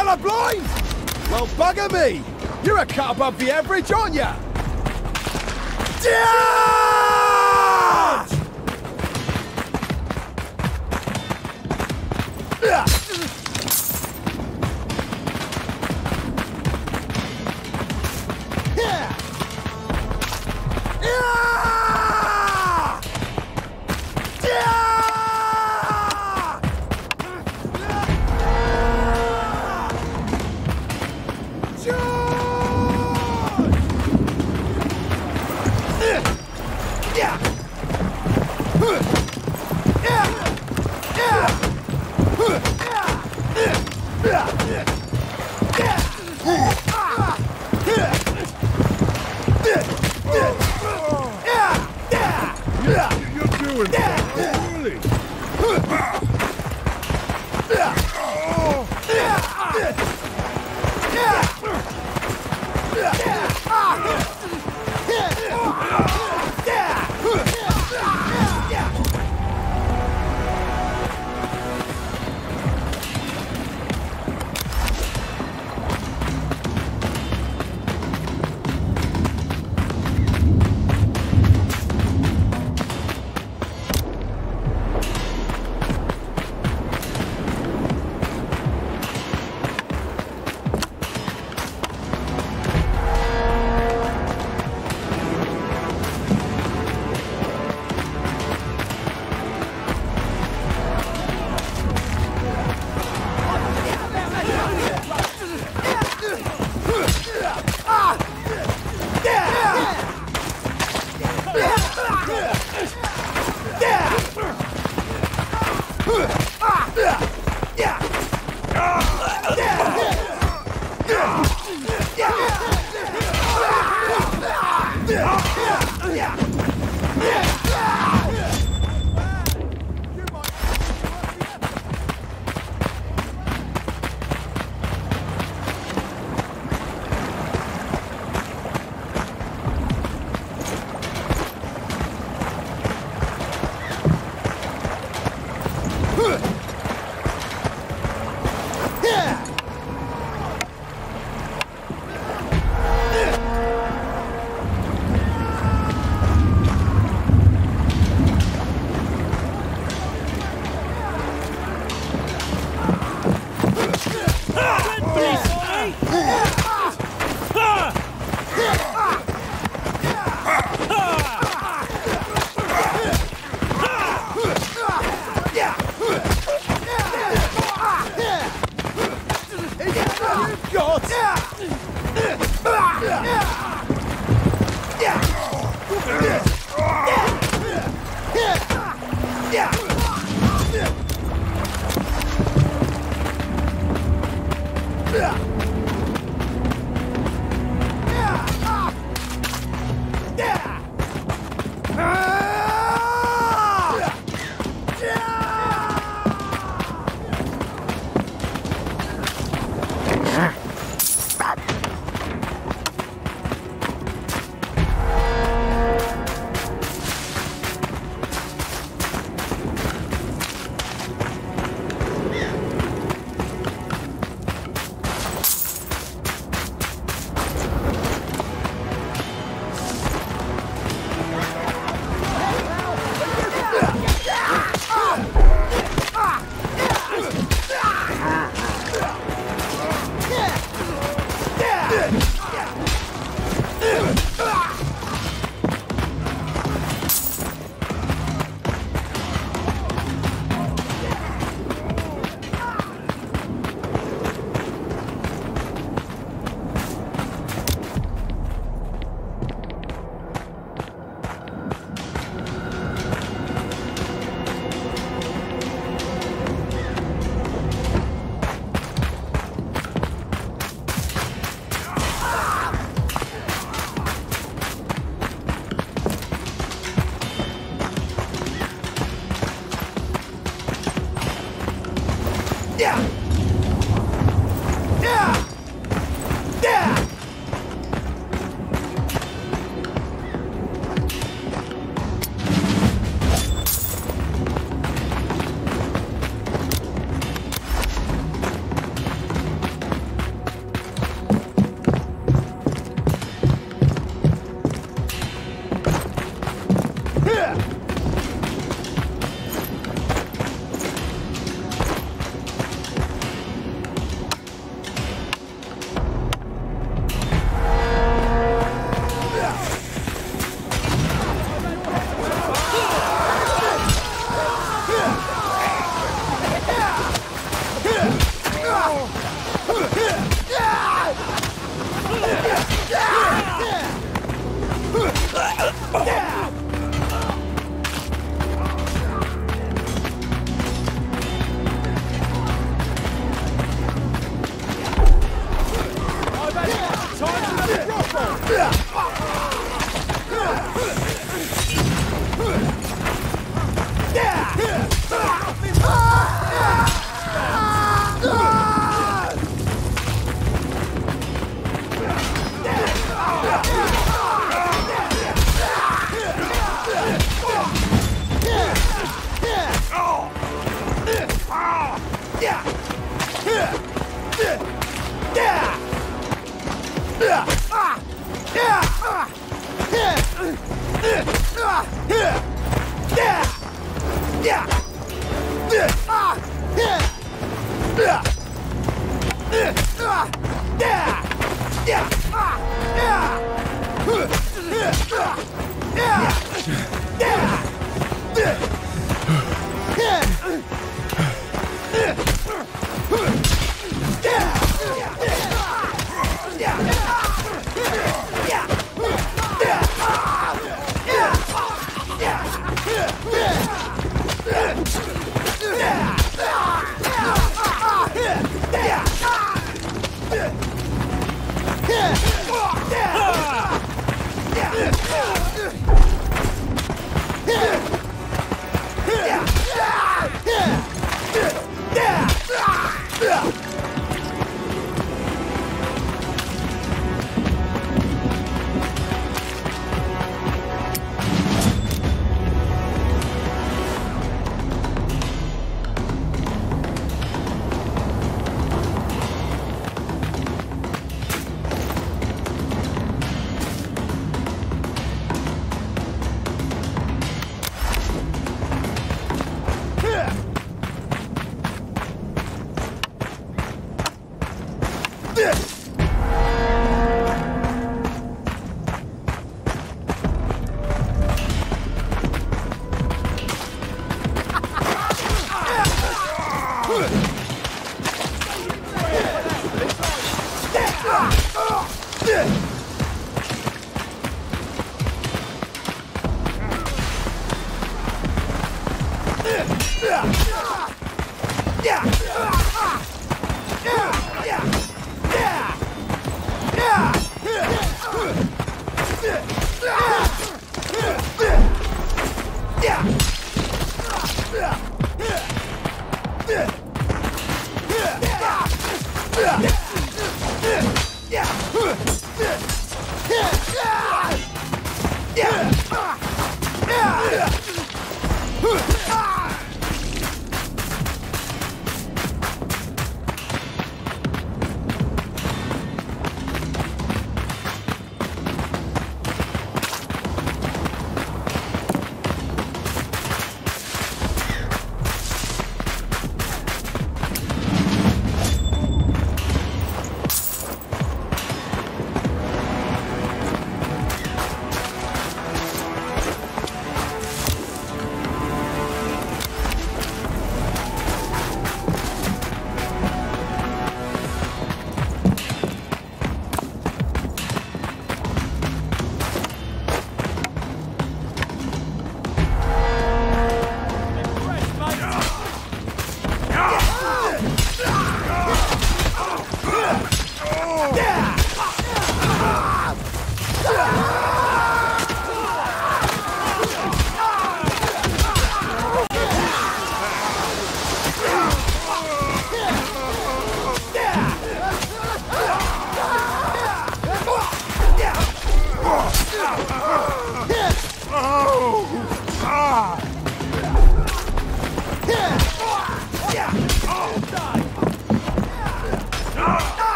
colorblind? Well, bugger me! You're a cut above the average, aren't you? Yeah! Yeah.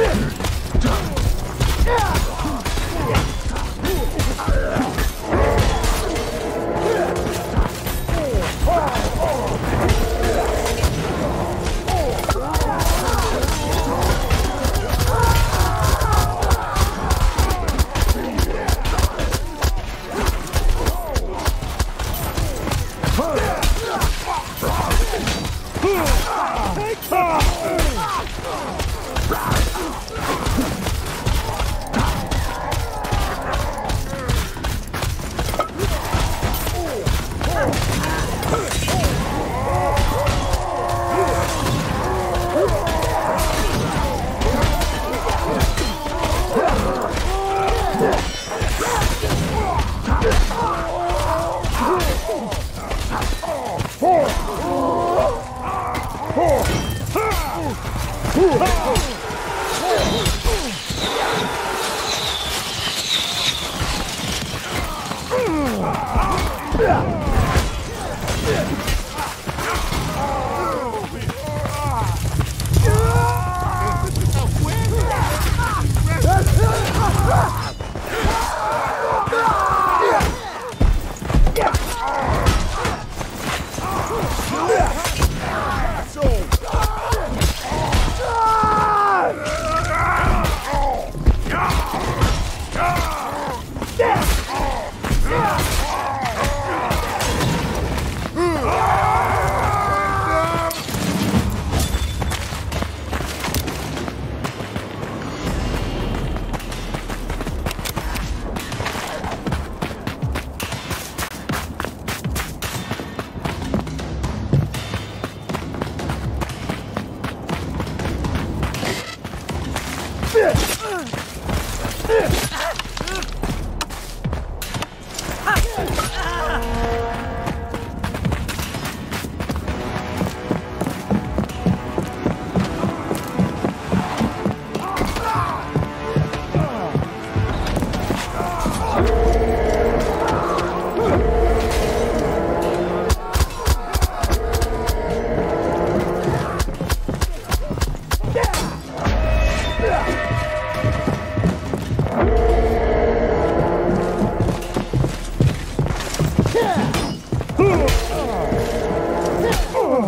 Ugh!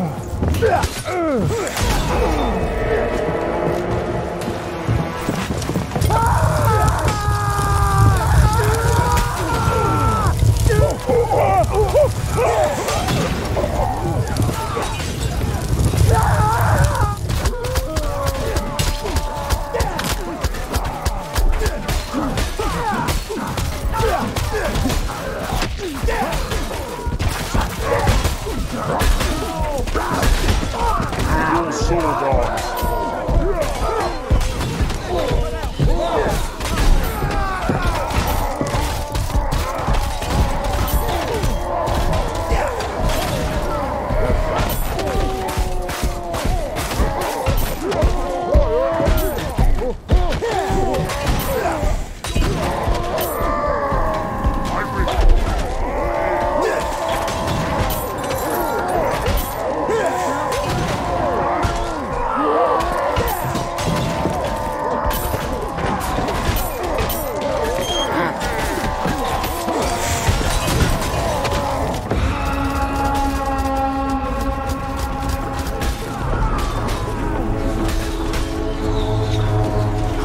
Sword arms.